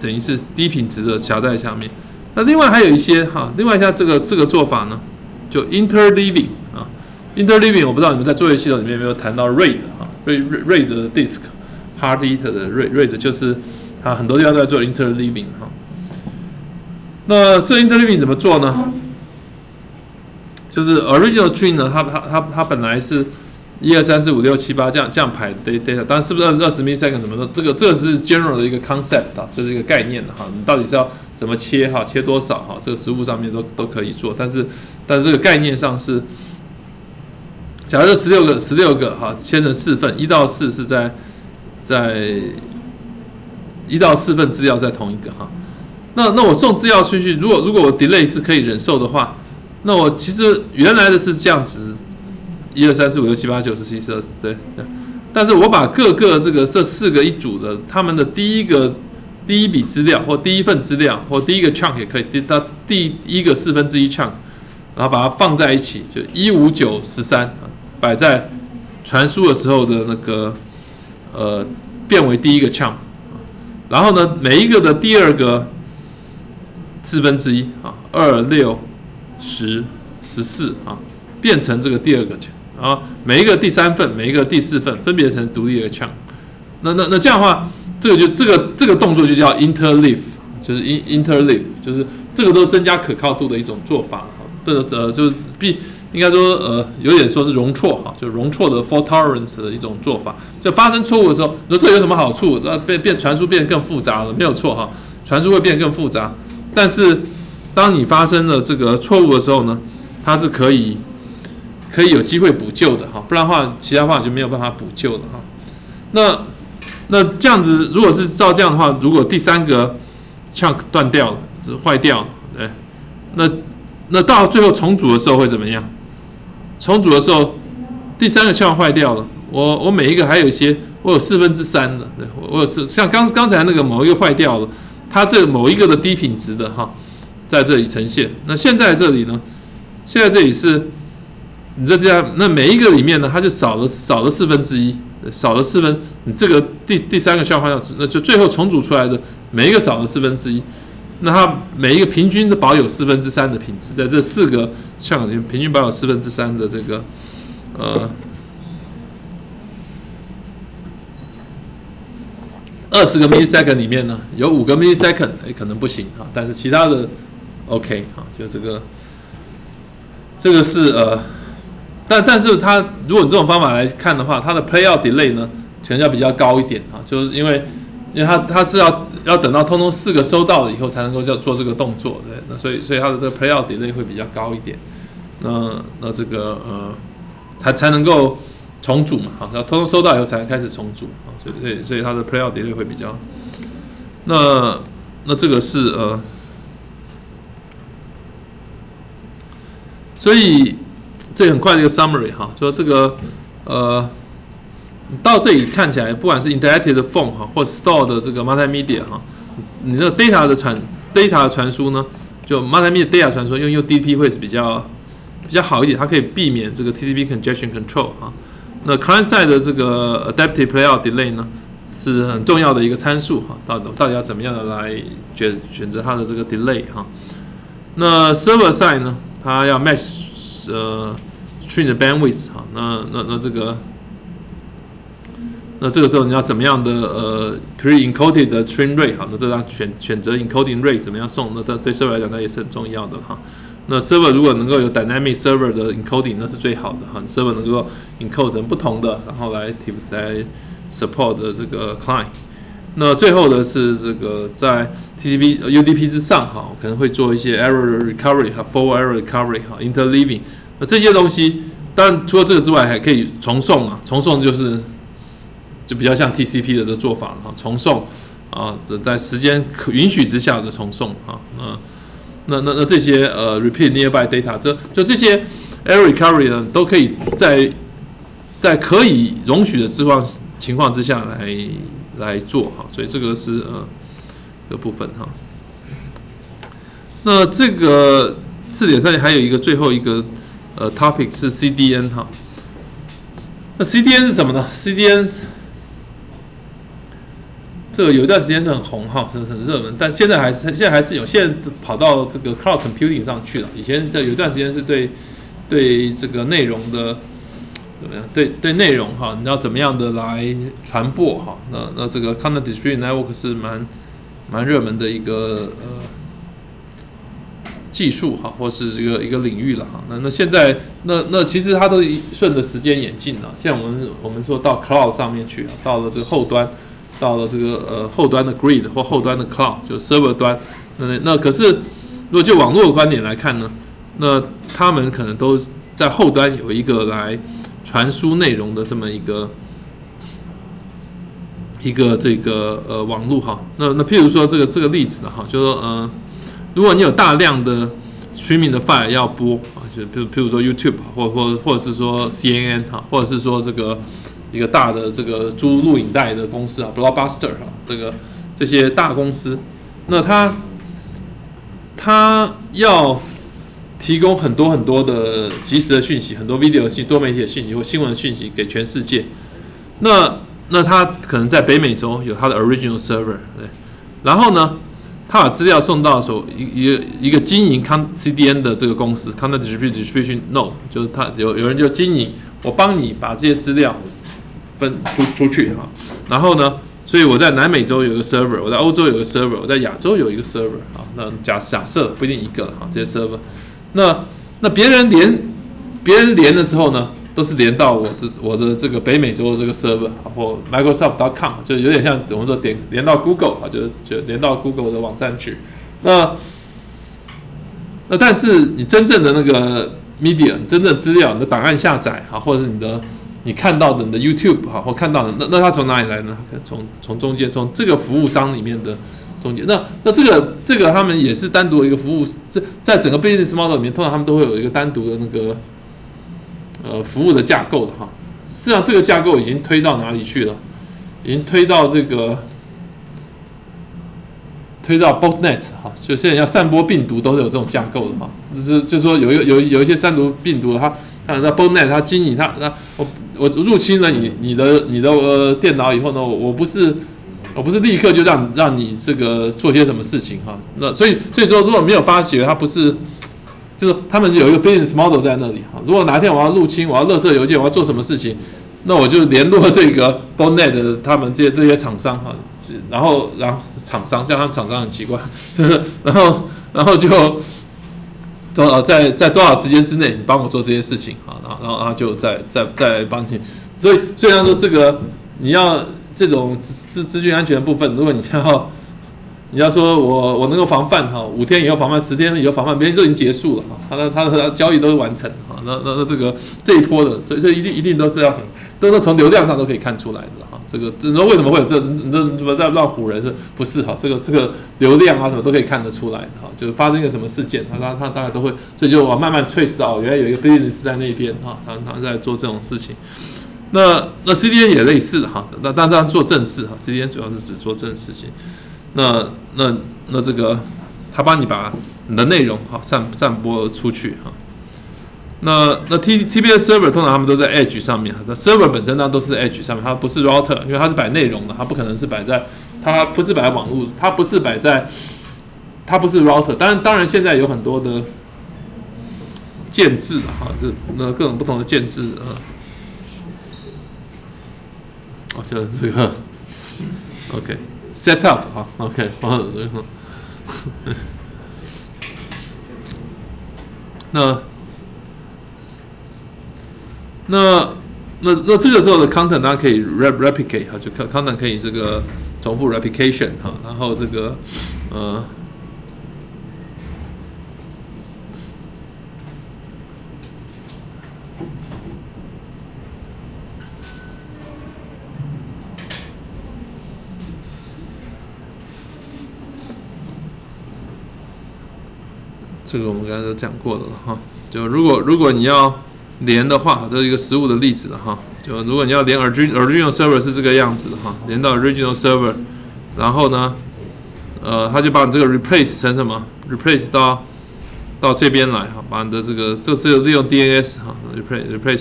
等于是低品质的夹在下面。那另外还有一些哈，另外一下这个这个做法呢，就 interleaving 啊，interleaving 我不知道你们在作业系统里面有没有谈到 RAID 啊，RAID RAID 的 disk hard disk 的 RAID RAID 就是它很多地方都在做 interleaving 哈。那这 interleaving 怎么做呢？就是 original tree 呢，它它它它本来是一二三四五六七八这样这样排 data，但是不是二十 millisecond 什么的，这个这个是 general 的一个 concept 啊，就是一个概念的哈，你到底是要怎么切哈，切多少哈，这个实物上面都都可以做，但是但是这个概念上是，假设十六个十六个哈，切成四份，一到四是在在一到四份资料在同一个哈，那那我送资料出去，如果如果我 delay 是可以忍受的话。那我其实原来的是这样子，一二三四五六七八九十十一十二十对，但是我把各个这个这四个一组的他们的第一个第一笔资料或第一份资料或第一个 chunk 也可以，第它第一个四分之一 chunk，然后把它放在一起，就一五九十三摆在传输的时候的那个呃变为第一个 chunk，然后呢每一个的第二个四分之一啊二六。十十四啊，变成这个第二个 chunk，啊每一个第三份，每一个第四份，分别成独立的枪。那那那这样的话，这个就这个这个动作就叫 interleave，就是 in interleave，就是这个都是增加可靠度的一种做法哈。不呃就是必应该说呃有点说是容错哈，就容错的 fault tolerance 的一种做法。就发生错误的时候，那这有什么好处？那变变传输变得更复杂了，没有错哈，传输会变得更复杂，但是。当你发生了这个错误的时候呢，它是可以可以有机会补救的哈，不然的话，其他方法就没有办法补救了哈。那那这样子，如果是照这样的话，如果第三个 chunk 断掉了，是坏掉了，对，那那到最后重组的时候会怎么样？重组的时候，第三个腔坏掉了，我我每一个还有一些，我有四分之三的，对我有四，像刚刚才那个某一个坏掉了，它这某一个的低品质的哈。在这里呈现。那现在这里呢？现在这里是，你这这样，那每一个里面呢，它就少了少了四分之一，少了四分。你这个第第三个消化量，那就最后重组出来的每一个少了四分之一，那它每一个平均都保有四分之三的品质，在这四个像平均保有四分之三的这个呃二十个 millisecond 里面呢，有五个 millisecond 哎可能不行啊，但是其他的。OK，啊，就这个，这个是呃，但但是它如果你这种方法来看的话，它的 play out delay 呢，可能要比较高一点啊，就是因为，因为它它是要要等到通通四个收到了以后才能够叫做这个动作，对，那所以所以它的这个 play out delay 会比较高一点，那那这个呃，才才能够重组嘛，好，要通通收到以后才能开始重组啊，所以所以所以它的 play out delay 会比较，那那这个是呃。所以这很快的一个 summary 哈，说这个呃，到这里看起来，不管是 interactive 的 phone 哈，或 store 的这个 multimedia 哈，你的 data 的传 data 的传输呢，就 multimedia data 传输用用 DP 会是比较比较好一点，它可以避免这个 TCP congestion control 哈。那 client side 的这个 adaptive playout delay 呢，是很重要的一个参数哈，到底到底要怎么样的来选选择它的这个 delay 哈。那 server side 呢？它要 match 呃 train 的 bandwidth 哈，那那那这个，那这个时候你要怎么样的呃 pre encoded 的 train rate 哈，那这样选选择 encoding rate 怎么样送，那它对 server 来讲那也是很重要的哈。那 server 如果能够有 dynamic server 的 encoding 那是最好的哈，server 能够 encode 成不同的，然后来提来 support 的这个 client。那最后的是这个在 TCP UDP 之上哈，可能会做一些 error recovery 和 forward error recovery 哈，interleaving。那这些东西，当然除了这个之外，还可以重送啊。重送就是就比较像 TCP 的这做法了哈，重送啊，这在时间可允许之下的重送啊。那那那那这些呃 repeat nearby data，这就这些 error recovery 呢，都可以在在可以容许的情况情况之下来来做哈。所以这个是呃。的部分哈，那这个四点三里还有一个最后一个呃 topic 是 CDN 哈，那 CDN 是什么呢？CDN 这个有一段时间是很红哈，是很热门，但现在还是现在还是有，现在跑到这个 cloud computing 上去了。以前这有一段时间是对对这个内容的怎么样？对对内容哈，你要怎么样的来传播哈？那那这个 content distribution network 是蛮蛮热门的一个呃技术哈，或是一个一个领域了哈。那那现在那那其实它都顺着时间演进了。像我们我们说到 cloud 上面去，到了这个后端。到了这个呃后端的 grid 或后端的 cloud，就 server 端，那那可是如果就网络的观点来看呢，那他们可能都在后端有一个来传输内容的这么一个一个这个呃网络哈。那那譬如说这个这个例子的哈，就说呃，如果你有大量的 streaming 的 file 要播啊，就譬如譬如说 YouTube 或或或者是说 CNN 哈，或者是说这个。一个大的这个租录影带的公司啊，Blockbuster 啊，这个这些大公司，那他他要提供很多很多的及时的讯息，很多 video 信多媒体的讯息或新闻的讯息给全世界。那那他可能在北美洲有他的 original server，对，然后呢，他把资料送到所一一个一个经营 con CDN 的这个公司，content distribution node，就是他有有人就经营，我帮你把这些资料。分出出去哈，然后呢，所以我在南美洲有个 server，我在欧洲有个 server，我在亚洲有一个 server 啊。那假假设不一定一个哈，这些 server，那那别人连别人连的时候呢，都是连到我这我的这个北美洲的这个 server 或 Microsoft.com，就有点像我们说点连到 Google 啊，就是就连到 Google 的网站去。那那但是你真正的那个 media，真正资料，你的档案下载啊，或者是你的。你看到的你的 YouTube 哈，或看到的那那它从哪里来呢？从从中间，从这个服务商里面的中间。那那这个这个他们也是单独一个服务，这在整个 business model 里面，通常他们都会有一个单独的那个呃服务的架构的哈。实际上这个架构已经推到哪里去了？已经推到这个推到 botnet 哈，就现在要散播病毒都是有这种架构的哈。就是就是说有一有有一些散毒病毒，它它在 botnet 它经营它那我。我入侵了你你的你的呃电脑以后呢，我不是我不是立刻就让让你这个做些什么事情哈，那所以所以说如果没有发觉，它不是就是他们有一个 business model 在那里哈。如果哪天我要入侵，我要勒索邮件，我要做什么事情，那我就联络这个 bonet 他们这些这些厂商哈，然后然后厂商叫他们厂商很奇怪，然后然后就。多少在在多少时间之内，你帮我做这些事情啊？然后然后他就再再再帮你。所以虽然说这个你要这种资资讯安全部分，如果你要你要说我我能够防范哈，五天以后防范，十天以后防范，别人就已经结束了哈，他的他的交易都是完成哈。那那那这个这一波的，所以所以一定一定都是要很，都是从流量上都可以看出来的哈。这个，你说为什么会有这这这什么在乱唬人？是不是哈？这个这个流量啊什么都可以看得出来的哈。就是发生一个什么事件，他他他大概都会，所以就我慢慢 trace 到原来有一个 business 在那边哈，他他在做这种事情。那那 CDN 也类似哈，那当然做正事哈，CDN 主要是只做正事情。那那那这个他帮你把你的内容哈散散播出去哈。那那 T T B S server 通常他们都在 Edge 上面，那 server 本身呢都是 Edge 上面，它不是 router，因为它是摆内容的，它不可能是摆在，它不是摆在网络，它不是摆在，它不是 router。当然，当然现在有很多的建制哈，这那各种不同的建制啊，哦，就这个 OK set up 哈 OK，那。那那那这个时候的 content 它可以 replicate 哈，就 content 可以这个重复 replication 哈，然后这个呃，这个我们刚才都讲过了哈，就如果如果你要连的话，这是一个实物的例子了哈。就如果你要连 original server 是这个样子的哈，连到 original server，然后呢，呃，他就把你这个 replace 成什么？replace 到到这边来哈，把你的这个这是利用 DNS 哈，replace replace。